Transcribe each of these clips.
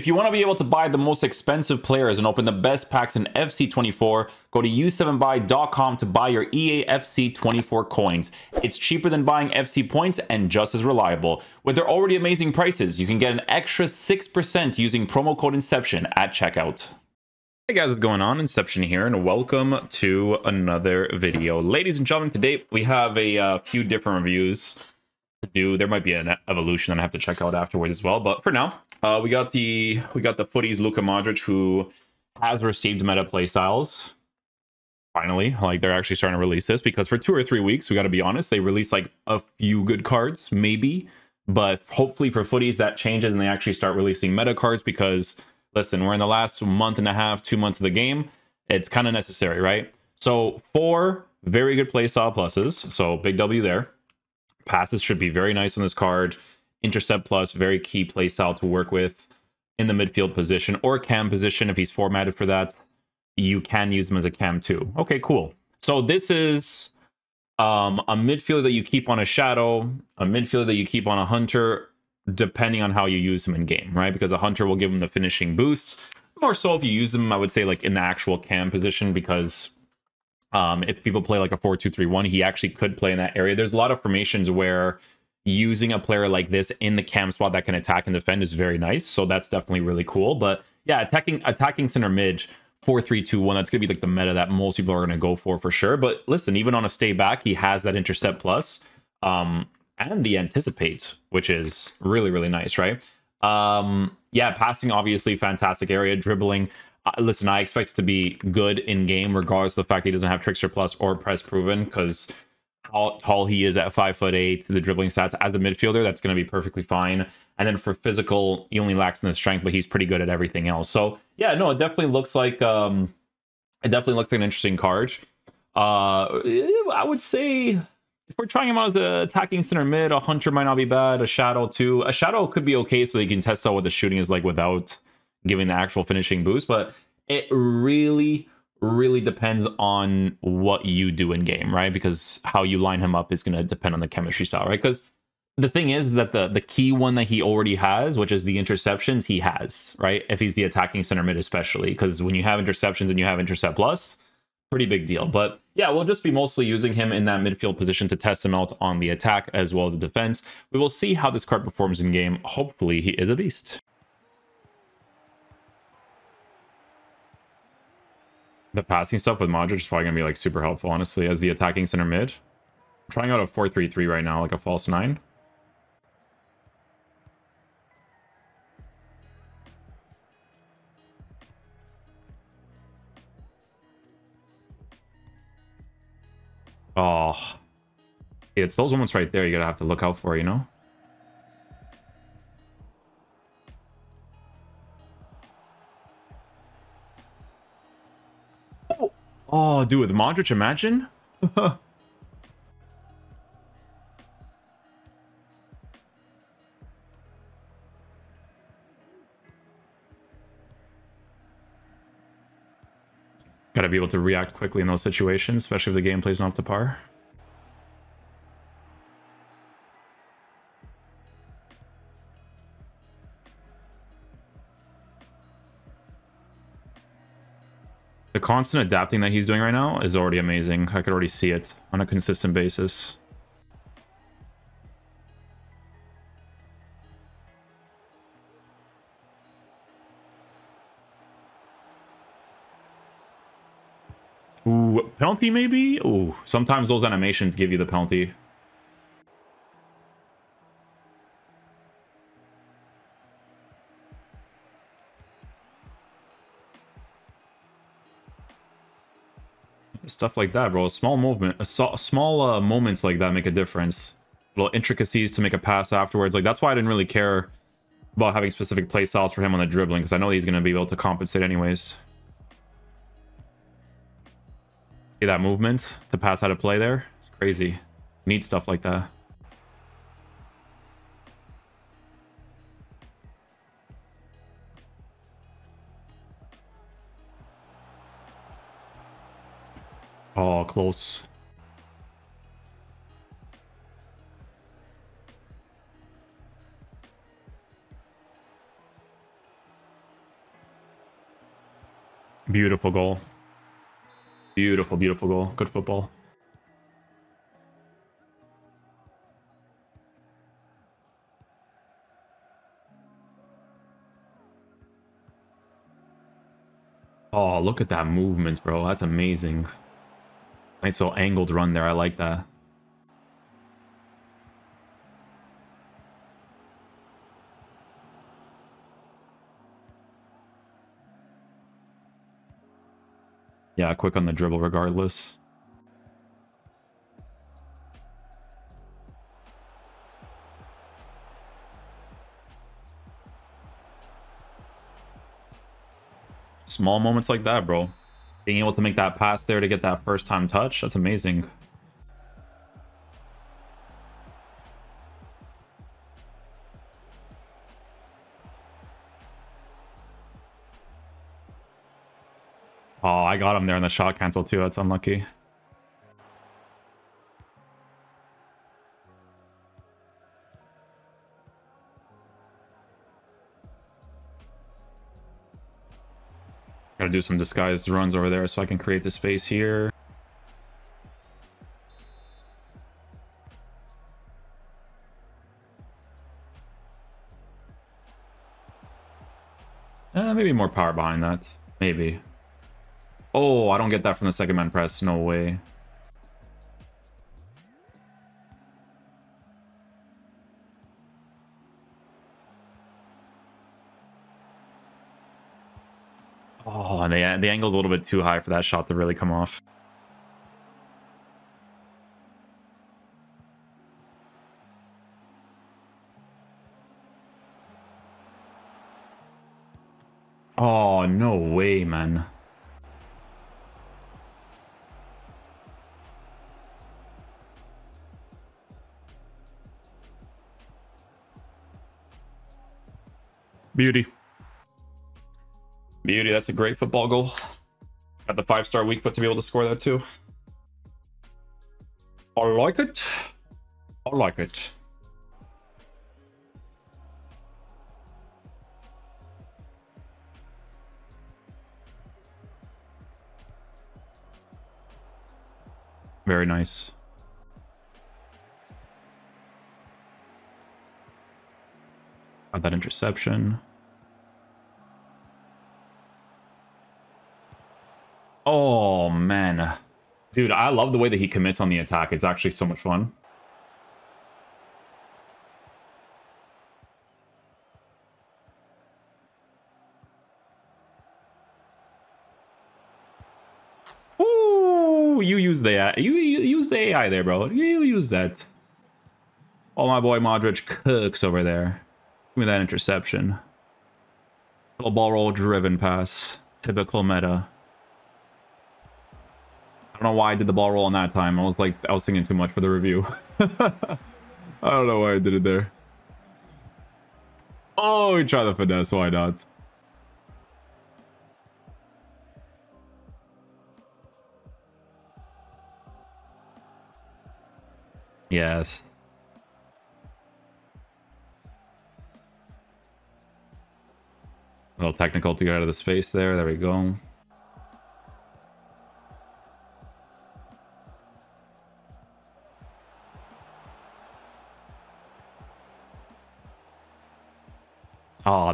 If you want to be able to buy the most expensive players and open the best packs in FC24, go to u7buy.com to buy your EA FC24 coins. It's cheaper than buying FC points and just as reliable. With their already amazing prices, you can get an extra 6% using promo code INCEPTION at checkout. Hey guys, what's going on? Inception here, and welcome to another video. Ladies and gentlemen, today we have a uh, few different reviews to do. There might be an evolution that I have to check out afterwards as well, but for now, uh, we got the we got the Futties Luka Modric who has received meta playstyles. Finally, like they're actually starting to release this because for two or three weeks, we got to be honest, they release like a few good cards, maybe, but hopefully for Futties that changes and they actually start releasing meta cards because listen, we're in the last month and a half, two months of the game. It's kind of necessary, right? So four very good playstyle pluses. So big W there. Passes should be very nice on this card. Intercept plus, very key playstyle to work with in the midfield position or cam position if he's formatted for that. You can use him as a cam too. Okay, cool. So this is um, a midfielder that you keep on a shadow, a midfielder that you keep on a hunter, depending on how you use him in game, right? Because a hunter will give him the finishing boost. More so if you use them, I would say like in the actual cam position because um, if people play like a 4-2-3-1, he actually could play in that area. There's a lot of formations where using a player like this in the cam spot that can attack and defend is very nice. So that's definitely really cool. But yeah, attacking attacking center mid four three two one. That's gonna be like the meta that most people are gonna go for for sure. But listen, even on a stay back, he has that intercept plus, um, and the anticipate, which is really really nice, right? Um, yeah, passing obviously fantastic area, dribbling. Listen, I expect it to be good in game, regardless of the fact he doesn't have trickster plus or press proven, because how tall he is at five foot eight, the dribbling stats as a midfielder, that's going to be perfectly fine. And then for physical, he only lacks in the strength, but he's pretty good at everything else. So yeah, no, it definitely looks like um, it definitely looks like an interesting card. Uh, I would say if we're trying him out as an attacking center mid, a hunter might not be bad. A shadow too. A shadow could be okay, so you can test out what the shooting is like without giving the actual finishing boost. But it really really depends on what you do in game, right? Because how you line him up is going to depend on the chemistry style, right? Because the thing is, is that the the key one that he already has, which is the interceptions, he has, right? If he's the attacking center mid, especially, because when you have interceptions and you have intercept plus, pretty big deal. But yeah, we'll just be mostly using him in that midfield position to test him out on the attack as well as the defense. We will see how this card performs in game. Hopefully, he is a beast. The passing stuff with Modric is probably going to be like super helpful, honestly, as the attacking center mid. I'm trying out a 4-3-3 right now, like a false 9. Oh. It's those moments right there you gotta have to look out for, you know? Oh, dude, with Modric, imagine? Gotta be able to react quickly in those situations, especially if the gameplay's not up to par. Constant adapting that he's doing right now is already amazing. I could already see it on a consistent basis. Ooh, penalty maybe? Ooh, sometimes those animations give you the penalty. Stuff like that, bro. Small movement, so, small uh, moments like that make a difference. Little intricacies to make a pass afterwards. Like that's why I didn't really care about having specific play styles for him on the dribbling because I know he's going to be able to compensate anyways. See that movement to pass out of play there? It's crazy. Need stuff like that. Oh, close. Beautiful goal. Beautiful, beautiful goal. Good football. Oh, look at that movement, bro. That's amazing. Nice little angled run there. I like that. Yeah, quick on the dribble regardless. Small moments like that, bro. Being able to make that pass there to get that first time touch, that's amazing. Oh, I got him there in the shot cancel too. That's unlucky. Do some disguised runs over there so I can create the space here. Uh, maybe more power behind that. Maybe. Oh, I don't get that from the second man press. No way. The, angle's a little bit too high for that shot to really come off. Oh, no way, man. Beauty. Beauty, that's a great football goal. Got the five-star weak foot to be able to score that too. I like it. I like it. Very nice. Got that interception. Oh, man. Dude, I love the way that he commits on the attack. It's actually so much fun. Ooh, you use the AI. You, you use the AI there, bro. You use that. Oh, my boy Modric cooks over there. Give me that interception. Little ball roll driven pass. Typical meta. I don't know why I did the ball roll on that time. I was like, I was thinking too much for the review. I don't know why I did it there. Oh, we try the finesse. Why not? Yes. A little technical to get out of the space there. There we go.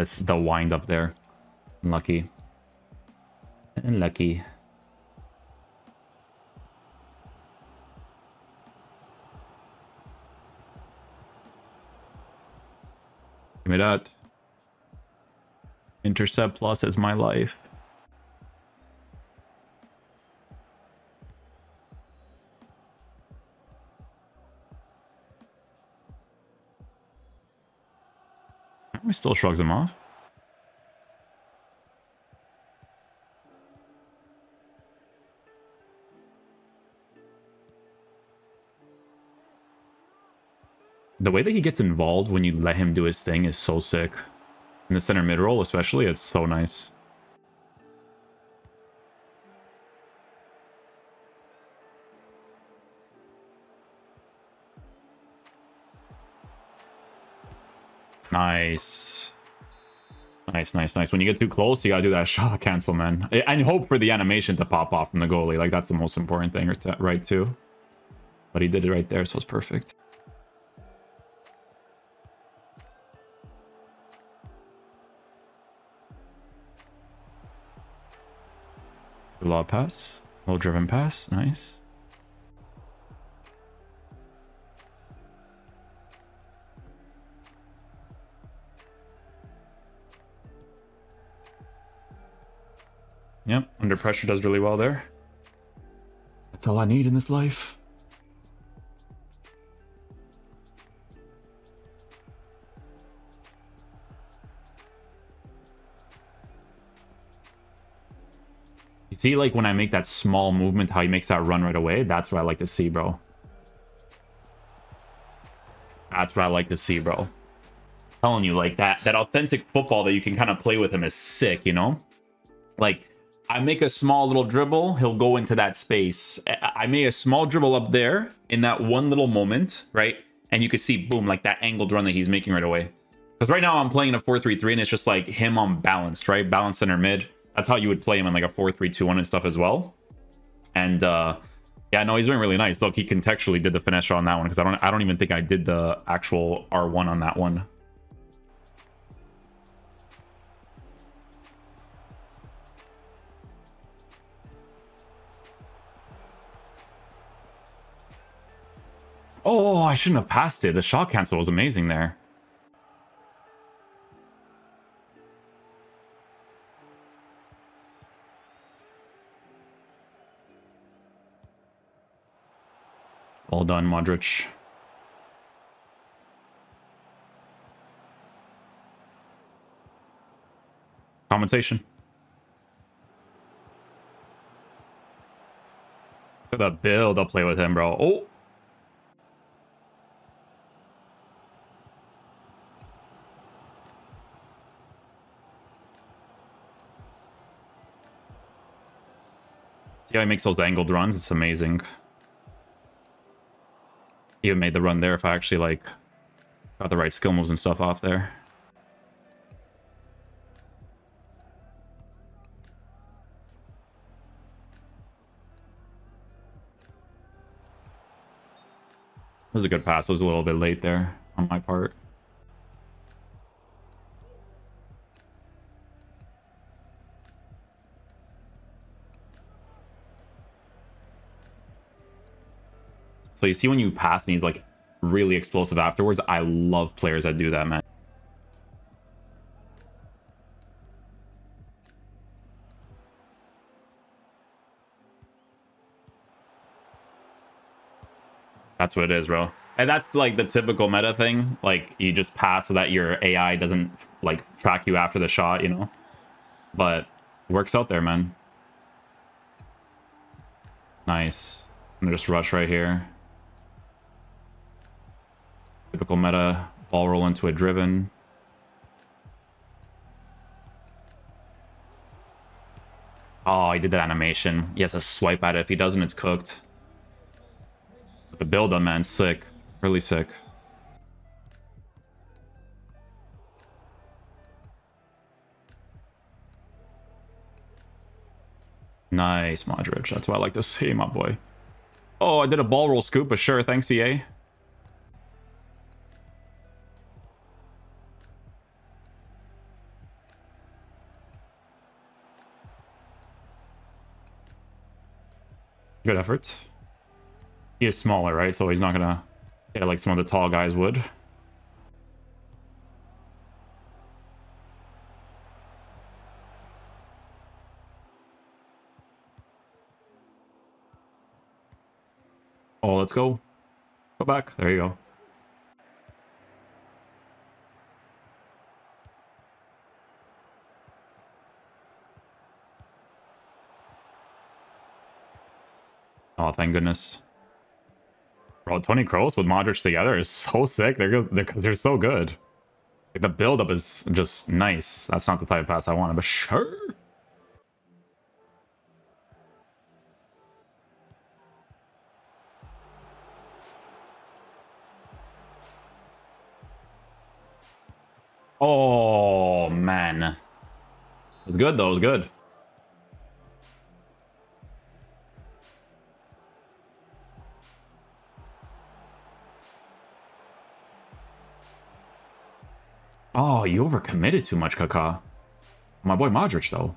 This the wind up there. Unlucky. Unlucky. Give me that. Intercept plus is my life. He still shrugs him off. The way that he gets involved when you let him do his thing is so sick. In the center mid role especially, it's so nice. Nice. Nice, nice, nice. When you get too close, you gotta do that shot cancel, man. And hope for the animation to pop off from the goalie. Like, that's the most important thing, right, too. But he did it right there, so it's perfect. Law pass. Well driven pass. Nice. Yep, under pressure does really well there. That's all I need in this life. You see, like, when I make that small movement, how he makes that run right away? That's what I like to see, bro. That's what I like to see, bro. I'm telling you, like, that, that authentic football that you can kind of play with him is sick, you know? Like, I make a small little dribble, he'll go into that space. I made a small dribble up there in that one little moment, right? And you can see, boom, like that angled run that he's making right away. Because right now I'm playing a 4-3-3 and it's just like him on balanced, right? Balanced center mid. That's how you would play him in like a 4-3-2-1 and stuff as well. And uh yeah, no, he's doing really nice. Look, he contextually did the finesse on that one because I don't I don't even think I did the actual R1 on that one. Oh, I shouldn't have passed it. The shot cancel was amazing there. Well done, Modric. Compensation. Look at that build. I'll play with him, bro. Oh, Yeah, he makes those angled runs. It's amazing. He even made the run there if I actually, like, got the right skill moves and stuff off there. It was a good pass. It was a little bit late there on my part. So you see when you pass and he's like really explosive afterwards. I love players that do that, man. That's what it is, bro. And that's like the typical meta thing. Like you just pass so that your AI doesn't like track you after the shot, you know? But works out there, man. Nice. I'm gonna just rush right here. Typical meta, ball roll into a driven. Oh, he did that animation. He has to swipe at it. If he doesn't, it's cooked. But the build up, man, sick. Really sick. Nice, Modric. That's what I like to see, my boy. Oh, I did a ball roll scoop, but sure. Thanks, EA. Good effort. He is smaller, right? So he's not gonna get like some of the tall guys would. Oh, let's go. Go back. There you go. Oh, thank goodness. Bro, Toni Kroos with Modric together is so sick. They're they're, they're so good. Like, the build-up is just nice. That's not the type of pass I wanted, but sure. Oh, man. It was good though. It was good. Oh, you overcommitted too much, Kaká. My boy Modric, though.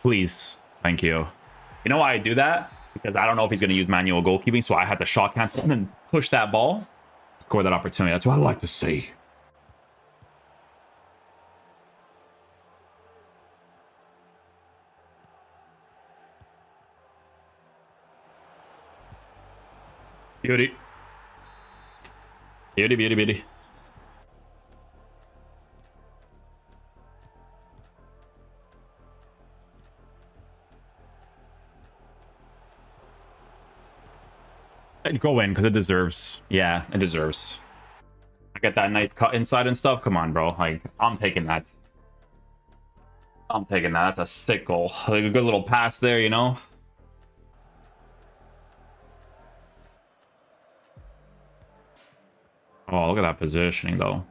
Please. Thank you. You know why I do that? Because I don't know if he's going to use manual goalkeeping, so I had to shot cancel and then push that ball. Score that opportunity. That's what I like to see. Beauty. Beauty, beauty, beauty. I'd go in because it deserves. Yeah, it deserves. I get that nice cut inside and stuff. Come on, bro. Like, I'm taking that. I'm taking that. That's a sick goal. Like a good little pass there, you know? Oh, look at that positioning, though.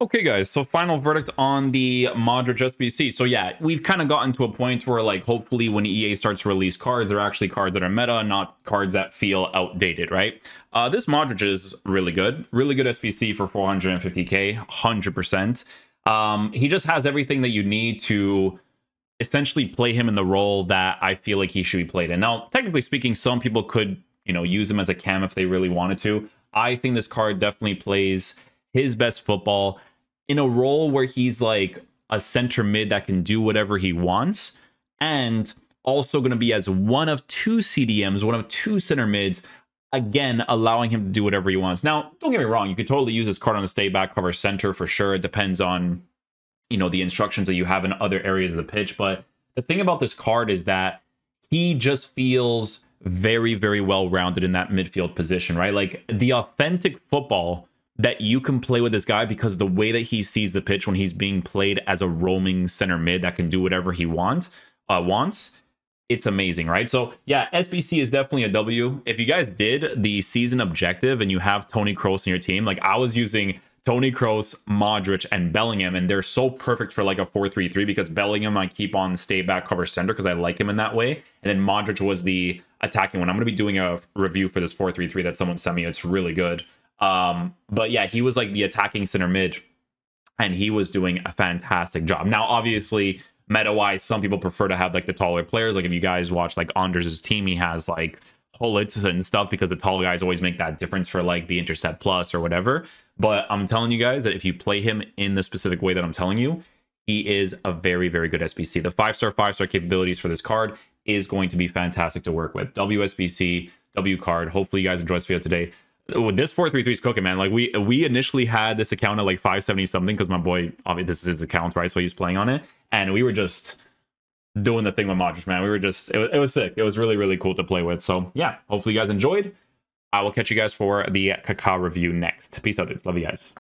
Okay, guys, so final verdict on the Modric SBC. So yeah, we've kind of gotten to a point where like hopefully when EA starts to release cards, they're actually cards that are meta, not cards that feel outdated, right? Uh, this Modric is really good. Really good SBC for 450k, 100%. Um, he just has everything that you need to essentially play him in the role that I feel like he should be played in. Now, technically speaking, some people could, you know, use him as a cam if they really wanted to. I think this card definitely plays his best football in a role where he's like a center mid that can do whatever he wants and also going to be as one of two CDMs, one of two center mids, again, allowing him to do whatever he wants. Now, don't get me wrong, you could totally use this card on the stay back cover center for sure. It depends on, you know, the instructions that you have in other areas of the pitch. But the thing about this card is that he just feels very, very well rounded in that midfield position, right? Like the authentic football that you can play with this guy because the way that he sees the pitch when he's being played as a roaming center mid that can do whatever he want, uh, wants, it's amazing, right? So yeah, SBC is definitely a W. If you guys did the season objective and you have Toni Kroos in your team, like I was using Toni Kroos, Modric, and Bellingham, and they're so perfect for like a 4-3-3 because Bellingham I keep on stay back cover center because I like him in that way. And then Modric was the attacking one. I'm going to be doing a review for this 4-3-3 that someone sent me. It's really good. Um, but yeah, he was like the attacking center mid, and he was doing a fantastic job. Now, obviously, meta wise, some people prefer to have like the taller players. Like if you guys watch like Anders' team, he has like Hullets and stuff because the tall guys always make that difference for like the intercept plus or whatever. But I'm telling you guys that if you play him in the specific way that I'm telling you, he is a very, very good SBC. The five star, five star capabilities for this card is going to be fantastic to work with. WSBC, W card. Hopefully, you guys enjoy this video today with this 433 is cooking, man. Like we we initially had this account at like 570 something because my boy, obviously this is his account, right? So he's playing on it, and we were just doing the thing with Modric, man. We were just it was, it was sick. It was really really cool to play with. So yeah, hopefully you guys enjoyed. I will catch you guys for the Kaká review next. Peace out, dudes. Love you guys.